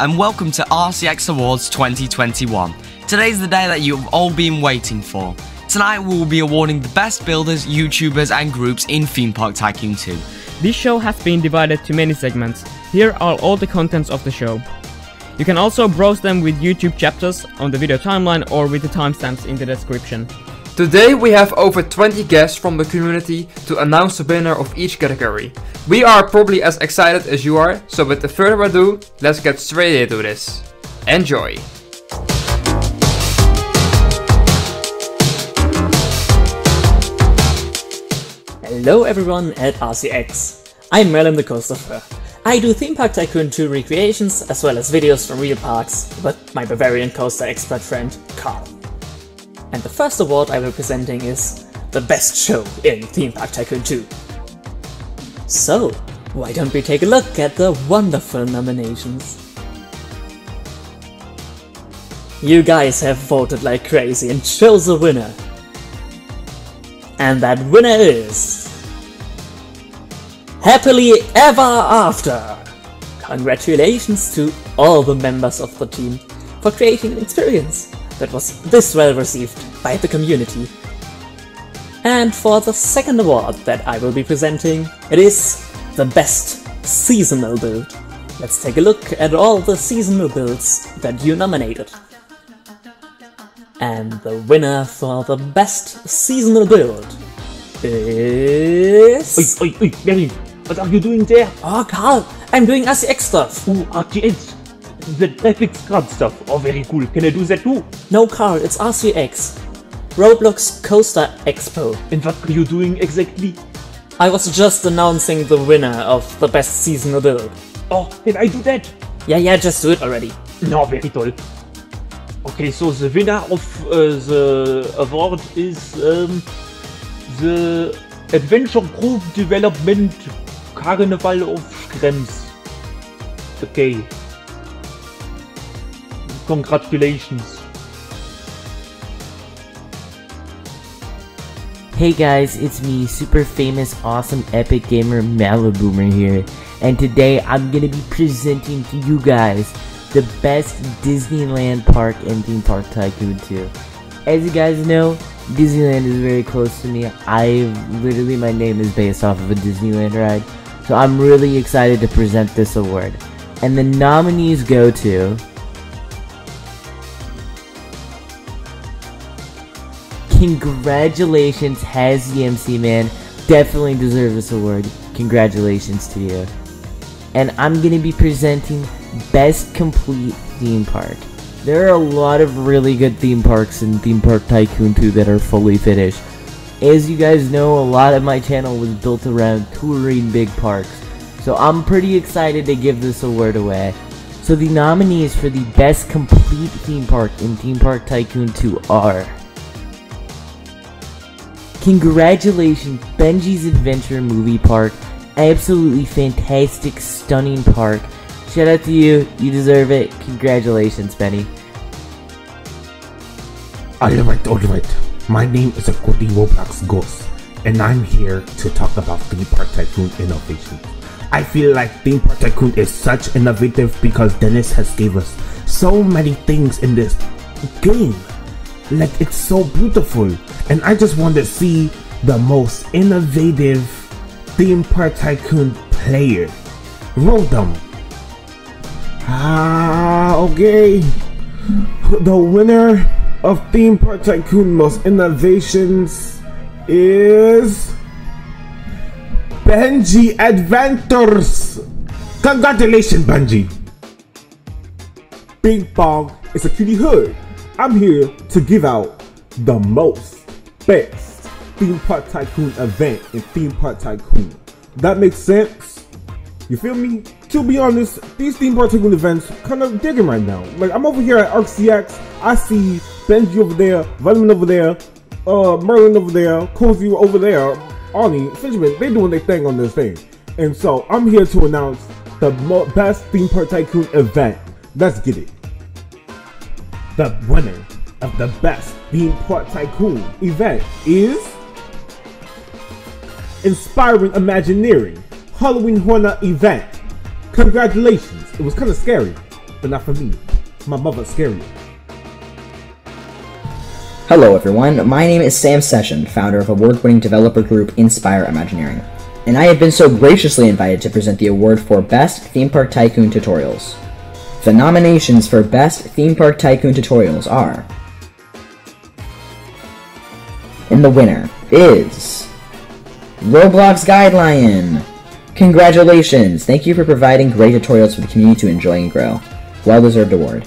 And welcome to RCX Awards 2021. Today's the day that you've all been waiting for. Tonight we will be awarding the best builders, YouTubers, and groups in Theme Park Tycoon 2. This show has been divided to many segments. Here are all the contents of the show. You can also browse them with YouTube chapters on the video timeline or with the timestamps in the description. Today we have over 20 guests from the community to announce the winner of each category. We are probably as excited as you are, so with further ado, let's get straight into this. Enjoy! Hello everyone at RCX. I'm Merlin the Coaster I do Theme Park Tycoon 2 recreations as well as videos from real parks with my Bavarian coaster expert friend Carl. And the first award I will be presenting is the best show in Theme Park Tycoon 2. So, why don't we take a look at the wonderful nominations? You guys have voted like crazy and chose a winner. And that winner is... Happily Ever After! Congratulations to all the members of the team for creating an experience that was this well received by the community. And for the second award that I will be presenting, it is the best seasonal build. Let's take a look at all the seasonal builds that you nominated. And the winner for the best seasonal build is... Oi, oi, oi, Mary, what are you doing there? Oh, Carl, I'm doing RCX stuff. Ooh, RTX. The epic scrub stuff. Oh, very cool. Can I do that too? No, Carl, it's RCX. Roblox Coaster Expo. And what are you doing exactly? I was just announcing the winner of the best seasonal build. Oh, can I do that? Yeah, yeah, just do it already. No, very toll. Okay, so the winner of uh, the award is um, the Adventure Group Development Carnival of Schrems. Okay. Congratulations. Hey guys, it's me, super famous, awesome, epic gamer Maliboomer here, and today I'm gonna be presenting to you guys the best Disneyland park and theme park tycoon 2. As you guys know, Disneyland is very close to me. I literally my name is based off of a Disneyland ride, so I'm really excited to present this award. And the nominees go to Congratulations, Has the MC man. Definitely deserve this award. Congratulations to you. And I'm gonna be presenting Best Complete Theme Park. There are a lot of really good theme parks in Theme Park Tycoon 2 that are fully finished. As you guys know, a lot of my channel was built around touring big parks. So I'm pretty excited to give this award away. So the nominees for the best complete theme park in Theme Park Tycoon 2 are Congratulations, Benji's Adventure Movie Park. Absolutely fantastic, stunning park. Shout out to you, you deserve it. Congratulations, Benny. Alright, alright. My name is Cody Roblox Ghost, and I'm here to talk about Theme Park Tycoon innovation. I feel like Theme Park Tycoon is such innovative because Dennis has gave us so many things in this game. Like it's so beautiful, and I just want to see the most innovative Theme Park Tycoon player. Them. Ah, okay. The winner of Theme Park Tycoon Most Innovations is Benji Adventures. Congratulations, Benji. Bing Bong is a cutie hood. I'm here to give out the most best Theme Park Tycoon event in Theme Park Tycoon. That makes sense? You feel me? To be honest, these Theme Park Tycoon events kind of digging right now. Like, I'm over here at RCX, I see Benji over there, Vitamin over there, uh, Merlin over there, Cozy over there, Arnie, Finchman, they doing their thing on this thing. And so, I'm here to announce the best Theme Park Tycoon event. Let's get it the winner of the best park tycoon event is Inspiring Imagineering Halloween Horror event. Congratulations. It was kind of scary, but not for me. My mother's scary. Hello everyone, my name is Sam Session, founder of award-winning developer group Inspire Imagineering, and I have been so graciously invited to present the award for Best Theme Park Tycoon Tutorials. The nominations for Best Theme Park Tycoon Tutorials are... And the winner is... Roblox Guidelion! Congratulations! Thank you for providing great tutorials for the community to enjoy and grow. Well-deserved award.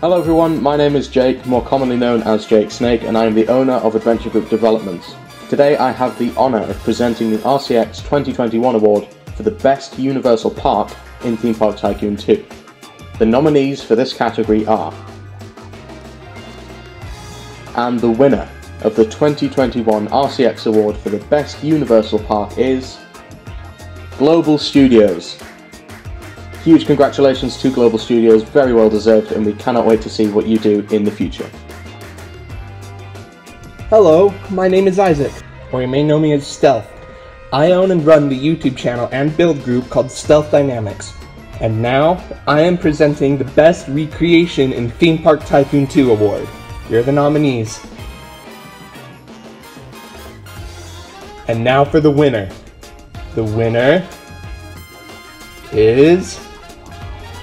Hello everyone, my name is Jake, more commonly known as Jake Snake, and I am the owner of Adventure Group Developments. Today I have the honour of presenting the RCX 2021 award for the Best Universal Park in Theme Park Tycoon 2. The nominees for this category are and the winner of the 2021 RCX Award for the Best Universal Park is Global Studios. Huge congratulations to Global Studios, very well deserved, and we cannot wait to see what you do in the future. Hello, my name is Isaac, or you may know me as Stealth. I own and run the YouTube channel and build group called Stealth Dynamics. And now, I am presenting the Best Recreation in Theme Park Tycoon 2 award. Are the nominees. And now for the winner. The winner is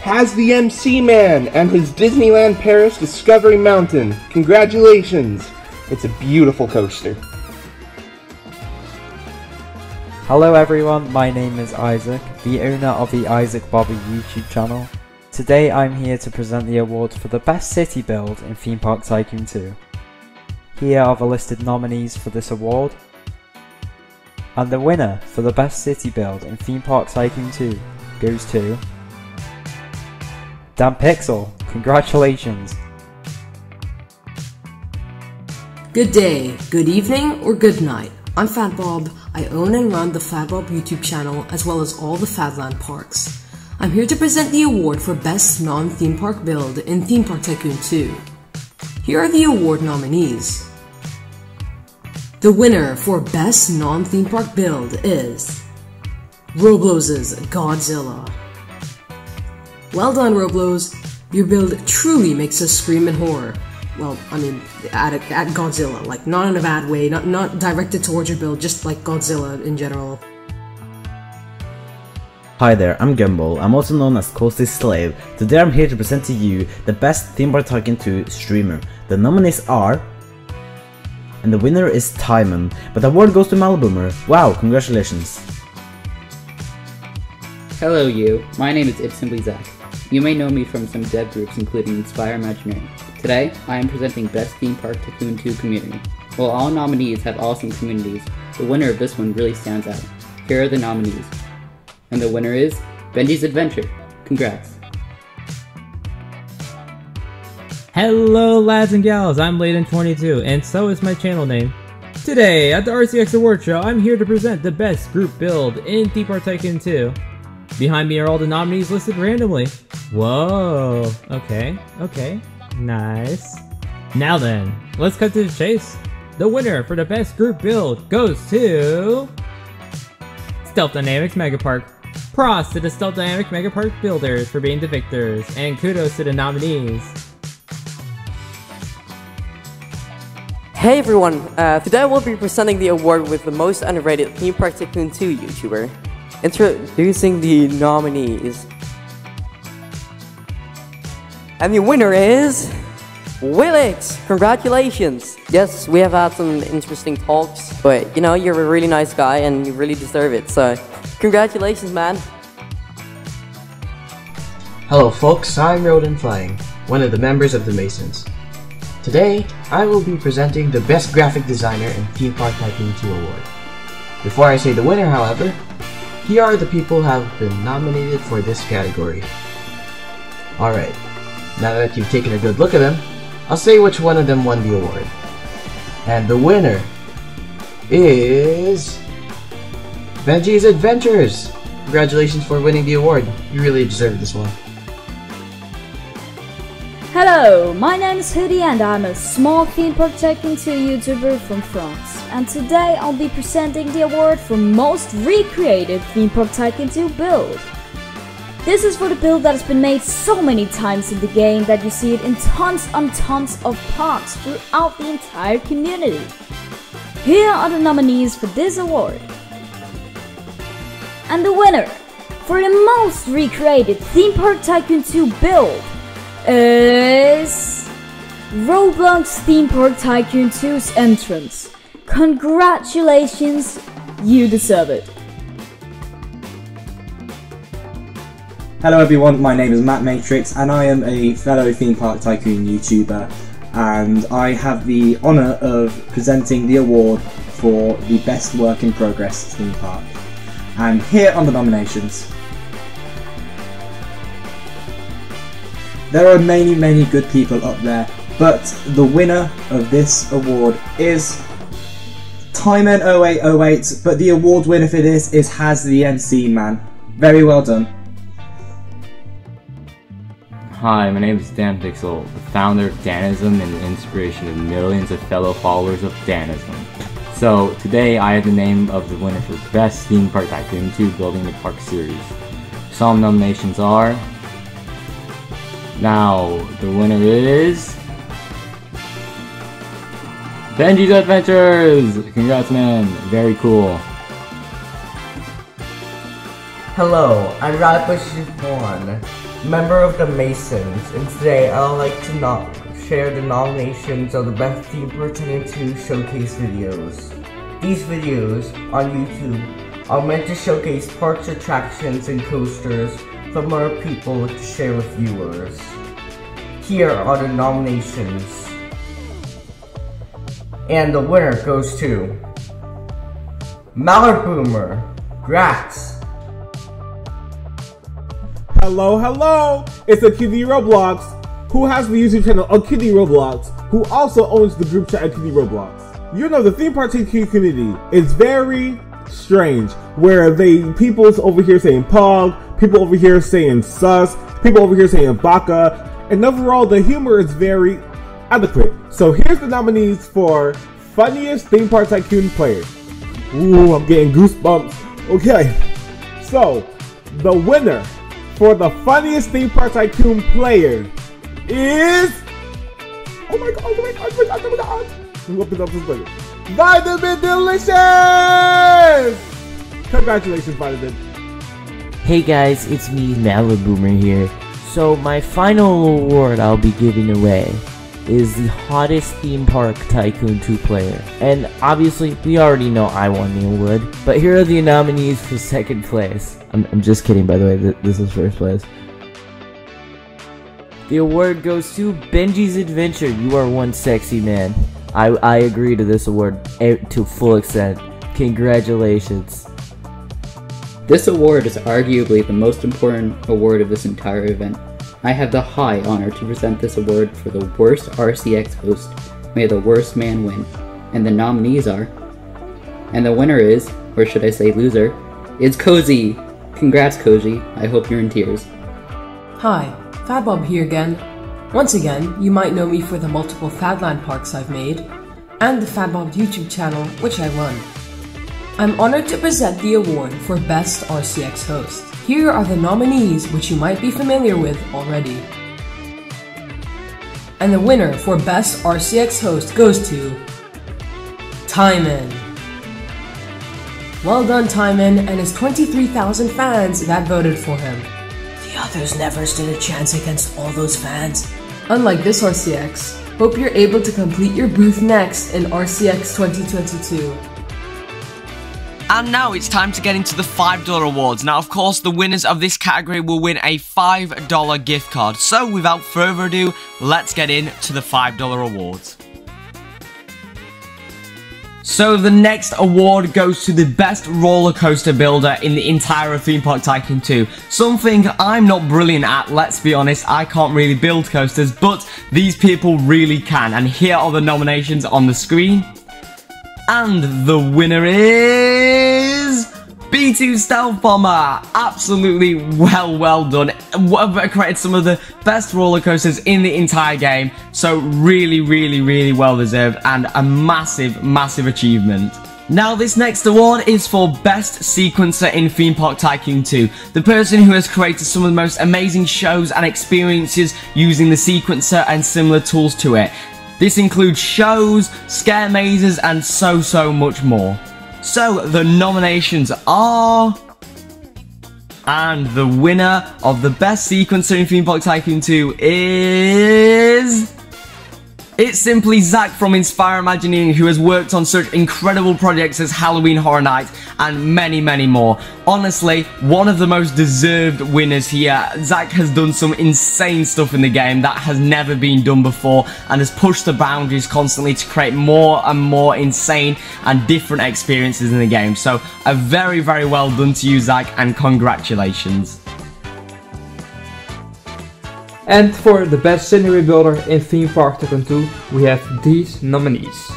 has the MC Man and his Disneyland Paris Discovery Mountain. Congratulations! It's a beautiful coaster. Hello everyone, my name is Isaac, the owner of the Isaac Bobby YouTube channel. Today I'm here to present the award for the best city build in Theme Park Tycoon 2. Here are the listed nominees for this award. And the winner for the best city build in Theme Park Tycoon 2 goes to Dan Pixel, congratulations! Good day, good evening, or good night. I'm Fat Bob. I own and run the Fat Bob YouTube channel as well as all the Fatland parks. I'm here to present the award for Best Non-Theme Park Build in Theme Park Tycoon 2. Here are the award nominees. The winner for Best Non-Theme Park Build is Roblo's Godzilla. Well done, Roblos. Your build truly makes us scream in horror. Well, I mean, at, at Godzilla, like not in a bad way, not not directed towards your build, just like Godzilla in general. Hi there, I'm Gumball. I'm also known as Coasty's Slave. Today I'm here to present to you the best Theme Park Tycoon 2 streamer. The nominees are... And the winner is Timon, but the award goes to Malboomer. Wow, congratulations. Hello you, my name is It's Simply Zach. You may know me from some dev groups including Inspire Imagineering. Today, I am presenting Best Theme Park Tycoon 2 Community. While all nominees have awesome communities, the winner of this one really stands out. Here are the nominees. And the winner is Benji's Adventure. Congrats. Hello lads and gals, I'm Layden22, and so is my channel name. Today, at the RCX Award Show, I'm here to present the best group build in Theme Park Tycoon 2. Behind me are all the nominees listed randomly. Whoa, okay, okay, nice. Now then, let's cut to the chase. The winner for the best group build goes to... Stealth Dynamics Megapark. Props to the Stealth Dynamics Megapark builders for being the victors, and kudos to the nominees. Hey everyone, uh, today I will be presenting the award with the most underrated Theme Park Tycoon 2 YouTuber. Introducing the nominees. And the winner is... Willix! Congratulations! Yes, we have had some interesting talks, but you know, you're a really nice guy and you really deserve it, so congratulations, man. Hello folks, I'm Rodin Flying, one of the members of the Masons. Today, I will be presenting the Best Graphic Designer in Theme Park Tycoon 2 Award. Before I say the winner, however, here are the people who have been nominated for this category. Alright, now that you've taken a good look at them, I'll say which one of them won the award. And the winner is... Benji's Adventures! Congratulations for winning the award. You really deserve this one. Hello, my name is Hoodie and I'm a small theme park Tycoon 2 YouTuber from France. And today I'll be presenting the award for most recreated Theme Park Tycoon 2 build. This is for the build that has been made so many times in the game that you see it in tons and tons of parks throughout the entire community. Here are the nominees for this award. And the winner for the most recreated Theme Park Tycoon 2 build is Roblox Theme Park Tycoon 2's entrance. Congratulations, you deserve it. Hello everyone, my name is Matt Matrix and I am a fellow Theme Park Tycoon YouTuber and I have the honour of presenting the award for the Best Work in Progress Theme Park. And here are the nominations. There are many, many good people up there, but the winner of this award is Timeman 0808, but the award winner for this is Has the MC Man. Very well done. Hi, my name is Dan Pixel, the founder of Danism and the inspiration of millions of fellow followers of Danism. So, today I have the name of the winner for Best Theme Park Tycoon 2 Building the Park Series. Some nominations are... Now, the winner is... Benji's Adventures! Congrats man, very cool. Hello, I'm Radipush One, member of the Masons, and today I would like to not share the nominations of the Best Theme Tycoon 2 showcase videos. These videos on YouTube are meant to showcase parks, attractions, and coasters from our people to share with viewers. Here are the nominations. And the winner goes to Mallard Boomer, Grax, Hello, hello! It's Akidi Roblox, who has the YouTube channel Akidi Roblox, who also owns the group chat Akidi Roblox. You know, the theme park TQ community is very strange, where they people's over here saying Pog, people over here saying Sus, people over here saying Baka, and overall the humor is very adequate. So here's the nominees for funniest theme park tycoon player. Ooh, I'm getting goosebumps. Okay, so the winner for the funniest theme park tycoon player is. Oh my god! Oh my god! Oh my god! Oh my god! I'm up this burger. Vitamin Delicious! Congratulations, Vitamin. Hey guys, it's me, Malaboomer here. So my final award I'll be giving away is the hottest theme park Tycoon 2 player. And obviously, we already know I won the award, but here are the nominees for second place. I'm, I'm just kidding, by the way, th this is first place. The award goes to Benji's Adventure. You are one sexy man. I, I agree to this award eh, to full extent. Congratulations. This award is arguably the most important award of this entire event. I have the high honor to present this award for the worst RCX host. May the worst man win. And the nominees are. And the winner is, or should I say loser, is Cozy. Congrats, Cozy. I hope you're in tears. Hi, Fadbob here again. Once again, you might know me for the multiple Fadland parks I've made, and the Fadbob YouTube channel, which I run. I'm honored to present the award for Best RCX Host. Here are the nominees which you might be familiar with already. And the winner for Best RCX Host goes to Timon. Well done, Timon, and his 23,000 fans that voted for him. The others never stood a chance against all those fans. Unlike this RCX, hope you're able to complete your booth next in RCX 2022. And now it's time to get into the $5 awards. Now, of course, the winners of this category will win a $5 gift card. So, without further ado, let's get into the $5 awards. So the next award goes to the best roller coaster builder in the entire Theme Park Tycoon 2. Something I'm not brilliant at, let's be honest, I can't really build coasters, but these people really can. And here are the nominations on the screen. And the winner is... B2 Stealth Bomber, absolutely well, well done. Created some of the best roller coasters in the entire game, so really, really, really well deserved and a massive, massive achievement. Now this next award is for Best Sequencer in Theme Park Tycoon 2. The person who has created some of the most amazing shows and experiences using the sequencer and similar tools to it. This includes shows, scare mazes and so so much more. So the nominations are... And the winner of the Best Sequencer in Theme Park Tycoon 2 is... It's simply Zach from Inspire Imagineering who has worked on such incredible projects as Halloween Horror Night and many, many more. Honestly, one of the most deserved winners here. Zach has done some insane stuff in the game that has never been done before and has pushed the boundaries constantly to create more and more insane and different experiences in the game. So a very, very well done to you, Zach, and congratulations. And for the best scenery builder in Theme Park Tycoon 2, we have these nominees.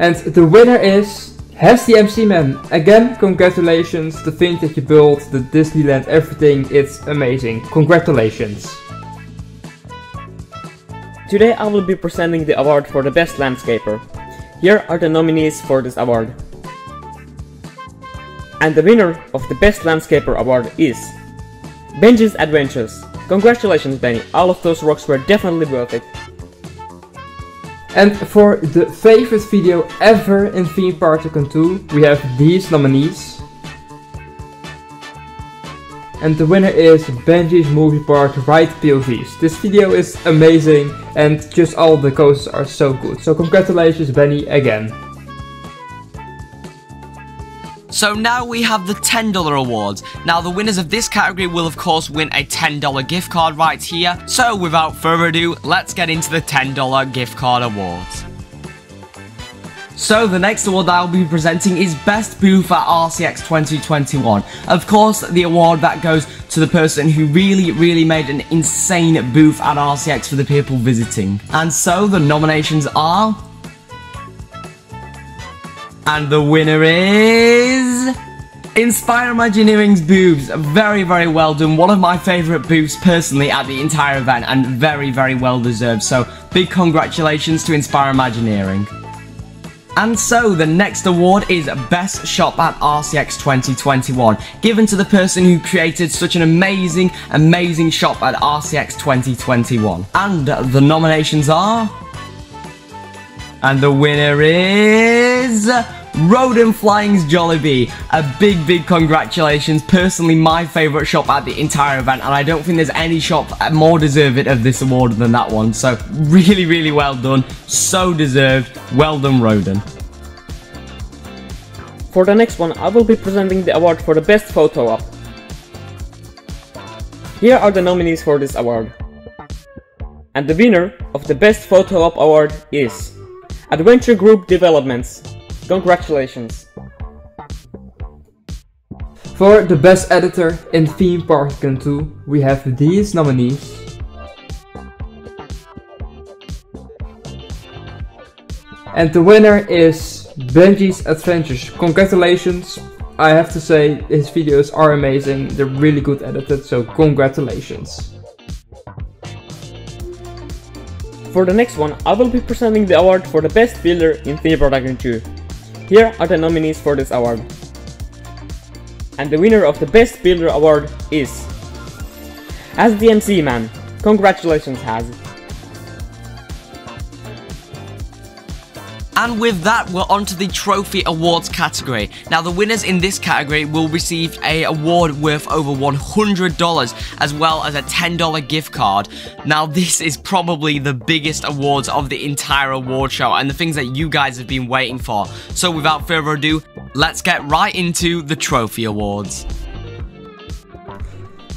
And the winner is Has the MC Man. Again, congratulations, the thing that you built, the Disneyland, everything, it's amazing. Congratulations. Today I will be presenting the award for the best landscaper. Here are the nominees for this award. And the winner of the Best Landscaper award is Benji's Adventures. Congratulations Benny, all of those rocks were definitely worth it. And for the favorite video ever in Theme Park Tycoon 2, we have these nominees. And the winner is Benji's Movie Park Ride POVs. This video is amazing and just all the coasters are so good. So congratulations Benny again. So now we have the $10 awards. Now the winners of this category will of course win a $10 gift card right here. So without further ado, let's get into the $10 gift card awards. So the next award that I'll be presenting is Best Booth at RCX 2021. Of course, the award that goes to the person who really, really made an insane booth at RCX for the people visiting. And so the nominations are... And the winner is... Inspire Imagineering's boobs. Very, very well done. One of my favourite booths personally at the entire event and very, very well deserved. So big congratulations to Inspire Imagineering. And so, the next award is Best Shop at RCX 2021, given to the person who created such an amazing, amazing shop at RCX 2021. And the nominations are... And the winner is... Rodent Flying's Jollibee. A big, big congratulations. Personally, my favourite shop at the entire event, and I don't think there's any shop more deserving of this award than that one. So, really, really well done. So deserved. Well done, Rodent. For the next one, I will be presenting the award for the best photo op. Here are the nominees for this award. And the winner of the best photo op award is Adventure Group Developments. Congratulations. For the best editor in Theme Park Tycoon 2, we have these nominees. And the winner is Benji's Adventures. Congratulations. I have to say, his videos are amazing. They're really good edited, so congratulations. For the next one, I will be presenting the award for the best builder in Theme Park Tycoon 2. Here are the nominees for this award. And the winner of the best builder award is As the MC man. Congratulations Haz. And with that, we're on to the Trophy Awards category. Now, the winners in this category will receive a award worth over $100, as well as a $10 gift card. Now, this is probably the biggest awards of the entire award show, and the things that you guys have been waiting for. So, without further ado, let's get right into the Trophy Awards.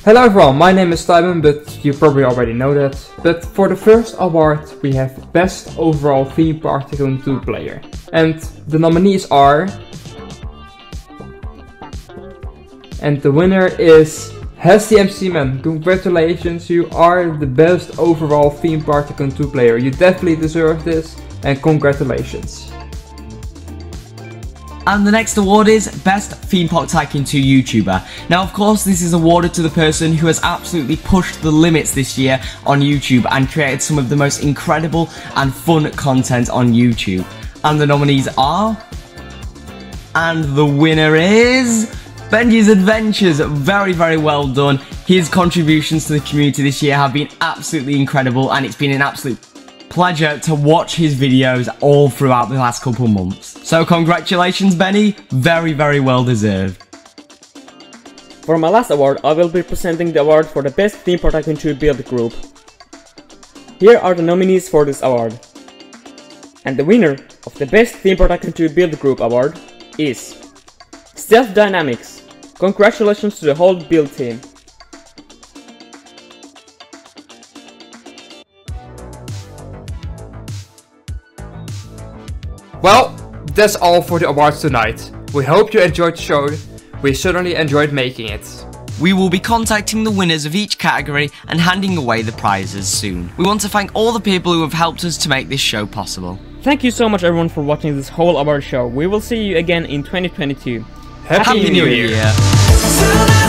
Hello everyone, my name is Simon, but you probably already know that. But for the first award, we have Best Overall Theme Park Tycoon 2 Player. And the nominees are... And the winner is Has MC Man. Congratulations, you are the best overall Theme Park Tycoon 2 player. You definitely deserve this. and congratulations. And the next award is Best Theme Park Tycoon 2 YouTuber. Now, of course, this is awarded to the person who has absolutely pushed the limits this year on YouTube and created some of the most incredible and fun content on YouTube. And the nominees are... And the winner is... Benji's Adventures, very, very well done. His contributions to the community this year have been absolutely incredible and it's been an absolute pleasure to watch his videos all throughout the last couple months. So congratulations Benny, very very well deserved. For my last award, I will be presenting the award for the best Theme Park Tycoon 2 build group. Here are the nominees for this award. And the winner of the best Theme Park Tycoon 2 build group award is Stealth Dynamics. Congratulations to the whole build team. Well, that's all for the awards tonight. We hope you enjoyed the show. We certainly enjoyed making it. We will be contacting the winners of each category and handing away the prizes soon. We want to thank all the people who have helped us to make this show possible. Thank you so much everyone for watching this whole award show. We will see you again in 2022. Happy, Happy New Year.